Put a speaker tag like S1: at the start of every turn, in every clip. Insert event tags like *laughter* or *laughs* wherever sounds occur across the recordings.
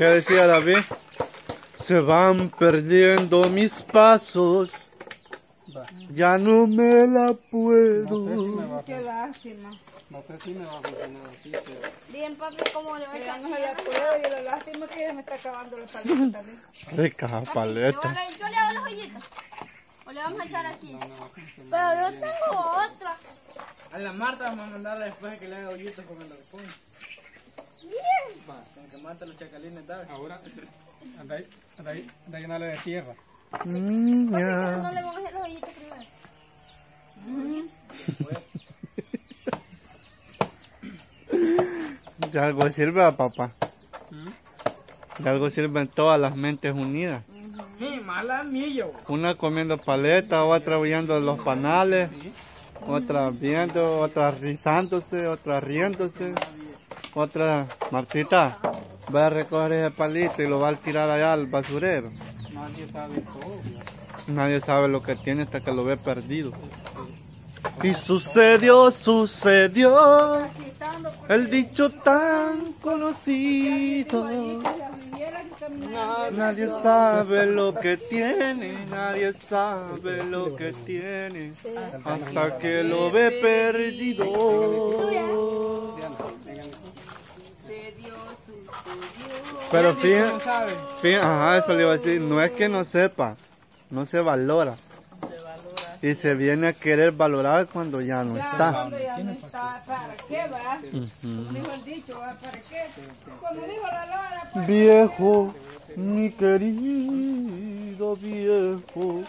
S1: ¿Qué decía David? Se van perdiendo mis pasos. Ya no me la puedo.
S2: Qué lástima.
S3: No sé si me va a funcionar así, pero...
S4: Bien, papi, ¿cómo le va a
S2: no se la puedo y la lástima es que ya me está acabando la paleta también. *laughs*
S1: Rica paleta.
S4: Yo le hago los hoyitos. ¿O le vamos a echar aquí? Pero yo tengo otra.
S3: A la Marta vamos a mandarla después de que le haga hoyitos con el arpón.
S4: Bien.
S3: Va, con que mate los chacalines, ¿sabes?
S5: Ahora, anda ahí, anda ahí, anda a llenarle de tierra.
S4: No
S1: Niña.
S4: le vamos a hacer los hoyitos primero.
S1: De algo sirve a papá. De algo sirven todas las mentes unidas.
S3: Sí, mala milla,
S1: Una comiendo paleta, otra viendo los panales, otra viendo, otra rizándose, otra riéndose, otra, Martita, va a recoger ese palito y lo va a tirar allá al basurero.
S5: Nadie sabe todo.
S1: Nadie sabe lo que tiene hasta que lo ve perdido. Y sucedió, sucedió el dicho tan conocido. Nadie sabe lo que tiene, nadie sabe lo que tiene, hasta que lo ve perdido. Pero fíjense, fíjense, ajá, eso le iba a decir, no es que no sepa, no se valora. Y se viene a querer valorar cuando ya no está.
S2: Cuando ya no está, ¿para qué va? Como dijo el dicho, ¿va? ¿para qué? Como dijo la Lora, pues,
S1: Viejo, mi querido viejo.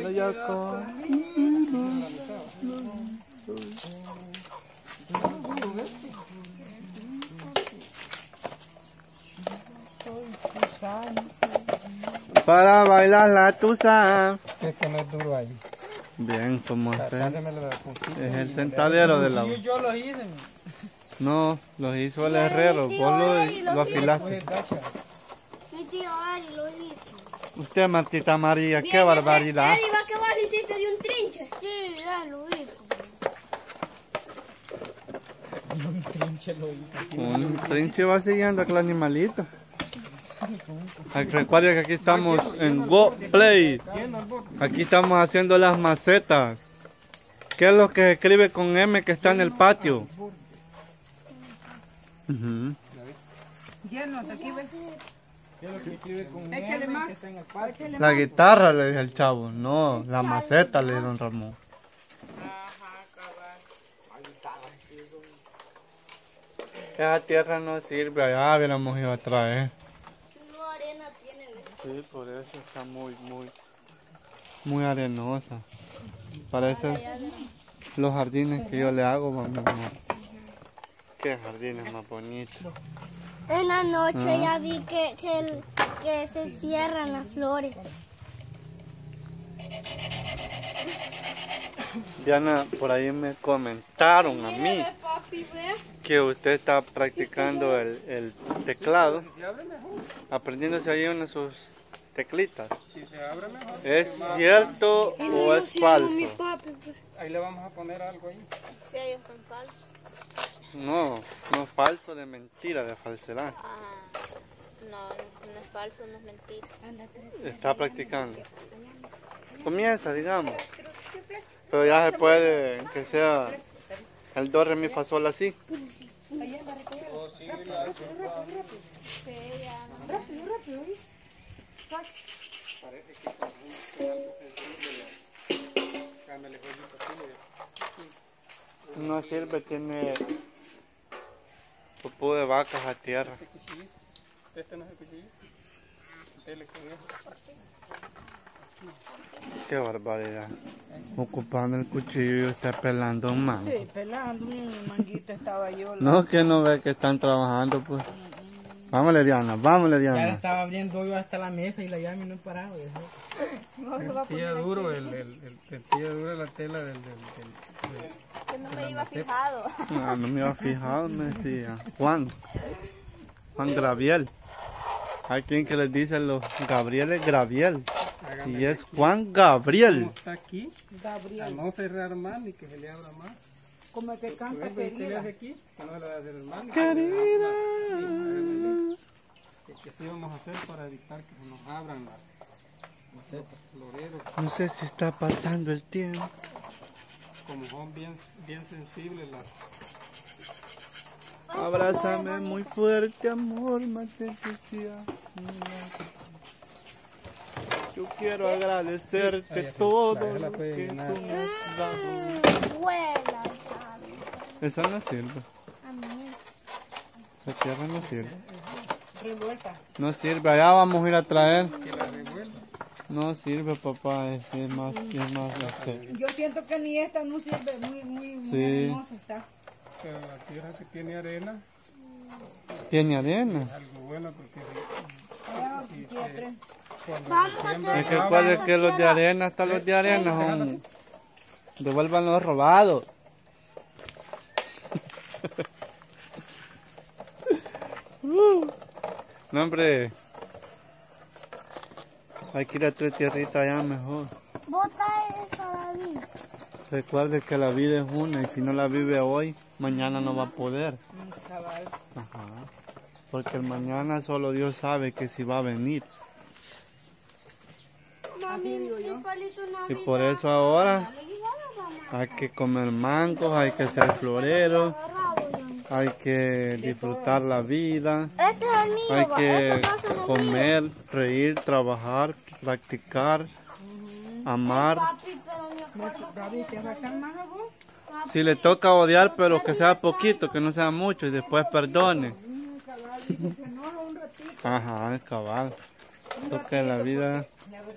S1: la yaca. Para bailar la tusa.
S5: Es que no es duro ahí.
S1: Bien, ¿cómo hacer? Es el sentadero de la...
S3: Yo, yo lo hice.
S1: No, lo hizo el herrero, vos lo, lo afilaste.
S4: Mi tío Ari lo hizo.
S1: Usted, Martita María, qué barbaridad.
S4: Ari, va lo hiciste de un trinche. Sí, ya lo hizo.
S1: Un trinche va siguiendo aquel animalito. Ay, Recuerda que aquí estamos en Go Play. Aquí estamos haciendo las macetas. ¿Qué es lo que se escribe con M que está en el patio? Ujú.
S2: llenos, aquí ves.
S3: ¿Qué es lo que escribe con
S2: Échale
S3: M
S2: más.
S3: que está en el patio?
S2: Échale
S1: La guitarra le dije al chavo. No, la maceta le dieron Ramón. Esa tierra no sirve, allá hubiéramos ido a traer.
S4: No arena tiene. ¿ves?
S1: Sí, por eso está muy, muy, muy arenosa. Parece los jardines que yo le hago, mi amor. Qué jardines más bonitos.
S4: En la noche
S1: Ah.
S4: ya vi que, que, el- que se cierran las flores.
S1: Diana, por ahí me comentaron a mí. Que usted está practicando el, el teclado, aprendiéndose ahí una de sus teclitas.
S5: Si se abre mejor.
S1: ¿Es cierto o es falso?
S4: papi.
S5: Ahí le vamos a poner algo ahí.
S4: Sí, ellos son falsos.
S1: No, no falso de mentira, de falsedad.
S4: Ah, no, no es falso, no es mentira.
S1: Está practicando. Comienza, digamos. Pero ya se puede que sea el do, mi, fa, sol así.
S5: Cámbiale jueguito así.
S1: No sirve, tiene popó de vacas a tierra.
S5: Este. Este no es el cuchillo. Con eso.
S1: Qué barbaridad. Ocupando el cuchillo y usted pelando un mango.
S2: Sí, pelando un manguito estaba yo.
S1: No, que no ve que están trabajando, pues. Vámonos, Diana, vámonos,
S3: Ya
S1: Diana.
S3: estaba abriendo yo hasta la mesa y la llave no paraba.
S5: El pilla duro, el, el, el, el duro la tela del, del, del, del-
S4: Que no me iba fijado.
S1: Ah, no me había fijado, me decía. Juan. Juan Graviel. Hay quien que les dice los Gabrieles Graviel.
S5: Hágame
S1: Y es Juan Gabriel.
S5: como está aquí, a
S2: Gabriel,
S5: no cerrar más ni que se le abra más.
S2: como el que canta querida.
S5: hace aquí, que no se le va a hacer el mal.
S1: Querida.
S5: vamos a hacer para evitar que se nos abran las macetas, floreros,
S1: No sé si está pasando el tiempo.
S5: como son bien, bien sensibles las
S1: Abrázame muy fuerte, amor, más te decía. Yo quiero agradecerte todo
S5: la- la
S1: lo
S5: puede
S1: que tú me has dado.
S4: Vuela, Chavi.
S1: Esa no sirve.
S4: A mí.
S1: La tierra no sirve.
S2: Revuelta.
S1: No sirve. Allá vamos a ir a traer.
S5: que la.
S1: No sirve, papá. Es, es más, es más. este,
S2: Yo siento que ni esta no sirve, muy, muy, muy
S1: Sí.
S2: hermosa está.
S5: Pero la tierra que tiene arena
S1: Tiene
S5: es
S1: arena.
S5: algo bueno porque
S2: Ah,
S5: si-
S1: Es que cuál es que los de arena, hasta los de arena son. Devuelvan los robados. *laughs* Uh. No, hombre. Hay que ir a tres tierritas allá mejor.
S4: Bota esa, David.
S1: Recuerde que la vida es una y si no la vive hoy, mañana no va a poder. Ajá. Porque el mañana solo Dios sabe que si va a venir.
S2: Digo yo.
S1: Y por eso ahora hay que comer mangos, hay que ser floreros, hay que disfrutar la vida,
S4: Este
S1: hay que
S4: Este
S1: comer, reír, trabajar, practicar, amar. Si le toca odiar, pero que sea poquito, que no sea mucho y después perdone. Ajá, es cabal. Porque la vida...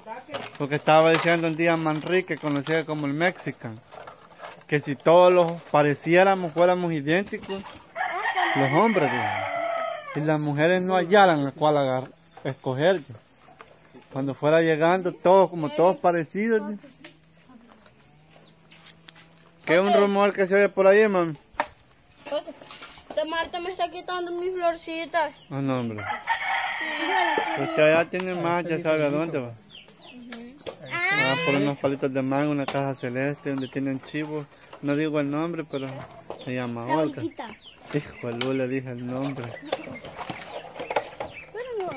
S2: La
S1: Porque estaba diciendo un día Manrique, conocido como el Mexican, que si todos los pareciéramos, fuéramos idénticos, los hombres, dijo, y las mujeres no hallaran a cuál agar- escoger. dijo. Cuando fuera llegando, todos como todos parecidos. dijo. ¿Qué es un rumor que se oye por ahí, mami?
S4: Marta me está quitando mis florcitas.
S1: No, no, hombre. Usted allá tiene más, ya sabe a dónde va. Va por unos palitos de mango, una caja celeste donde tienen chivos. No digo el nombre, pero se llama Olga. Hijo le dije el nombre.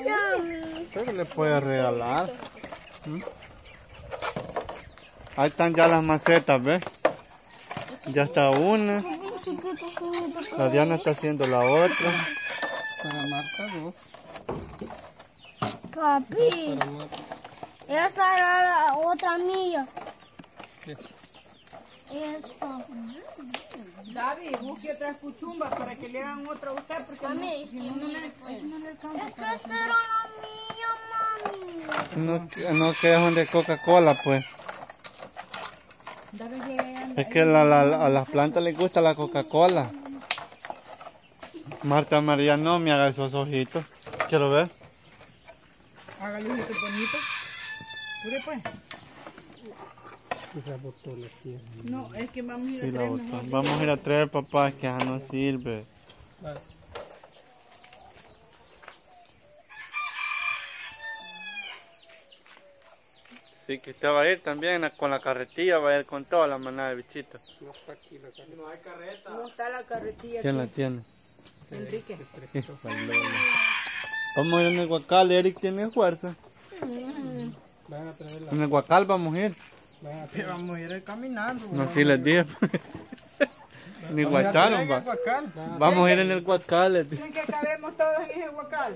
S4: Ya,
S1: Pero le puede regalar. ¿Mm? Ahí están ya las macetas, ¿ves? Ya está una. La Diana está haciendo la otra.
S5: para Marta dos,
S4: Papi, esa era la otra mía.
S5: ¿qué?
S4: Esta.
S2: David, busque otra fuchumba para que le hagan otra a usted porque
S4: Mami,
S2: no,
S4: es
S2: si
S4: que
S2: no, no le,
S4: pues.
S2: no le alcanza.
S4: Es que esta era la mía, mami.
S1: No, que- no de Coca-Cola, pues. Es que la- la- a las plantas les gusta la Coca-Cola. Marta María, no me haga esos ojitos. Quiero ver.
S2: Hágale un bonito. Mire pues.
S5: Esa botón.
S2: No, es que vamos a ir a
S1: Sí, la
S2: traer mejor.
S1: Vamos a ir a traer, papá, que ya no sirve.
S5: Vale.
S1: Sí, que usted va a ir también con la carretilla, va a ir con toda la manada de bichitos.
S5: No está aquí la carne.
S2: ¿Cómo está la carretilla?
S1: ¿Quién la
S2: aquí?
S1: tiene?
S2: Enrique.
S1: Vamos a ir en el guacal, Eric tiene fuerza.
S5: Van a traer la.
S1: En el guacal vamos a ir.
S5: Van a traer. Vamos a ir caminando.
S1: No, sí les dije. Ni guacharon, va. Vamos a ir en el dije.
S2: ¿Quieren que cabemos todos en ese huacal?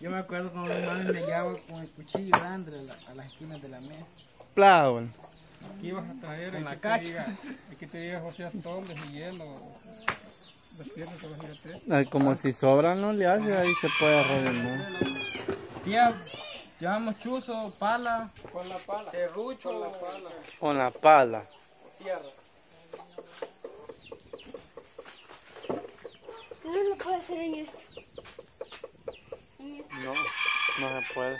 S3: Yo me acuerdo cuando mi mami me llevaba con el cuchillo grande a, la- a las esquinas de la mesa.
S1: Plau.
S5: Aquí vas a traer el
S3: la
S5: que te
S3: cacha.
S5: diga, el que te diga José Astoles y hielo. Las piernas a.
S1: Ay, como si sobran, no le hace, ahí se puede rellenar.
S3: Tía, llevamos chuzo, pala, con la pala, serrucho, con la pala.
S1: Con la pala.
S3: Cierra.
S4: No lo puedo hacer en esto. En esto.
S1: No, no se puede.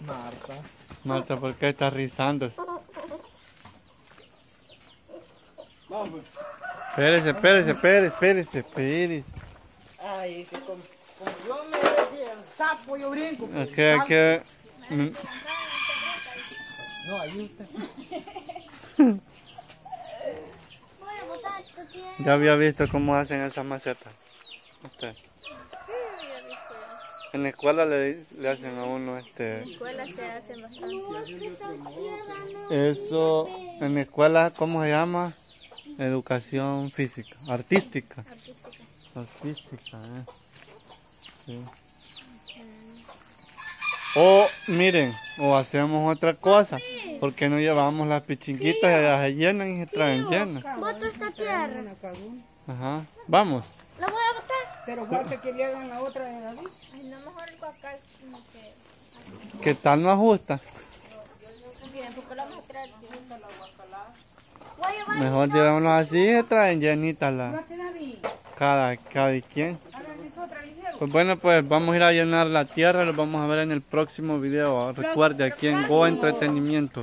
S3: Marta.
S1: Marta, ¿por qué estás rizándose? Espérese, espérese, espérese, espérese, espérese.
S3: Ay, es que como, como yo me metí el sapo, yo brinco. pues,
S1: Es que, es que... mm,
S3: No, ahí usted.
S1: Ya había visto cómo hacen esas macetas. Usted.
S4: Sí, había visto ya.
S1: En la escuela le, le hacen a uno este...
S4: En escuela se hacen bastante.
S1: Eso, en la escuela, ¿cómo se llama? Educación física, artística.
S4: Artística.
S1: Artística, eh. Sí. O, miren, o hacemos otra cosa. porque no llevamos las pichinguitas y ellas se llenan y se traen llenas?
S4: Boto esta tierra.
S1: Ajá. Vamos.
S4: La voy a botar.
S2: Pero falta que le hagan la otra de David.
S4: Ay, no, mejor el guacal como que...
S1: ¿Qué tal no ajusta? Mejor llevémoslo así y traen llenitas la, cada, cada quien. Pues bueno, pues vamos a ir a llenar la tierra, lo vamos a ver en el próximo video. Recuerde, aquí en Go Entretenimiento.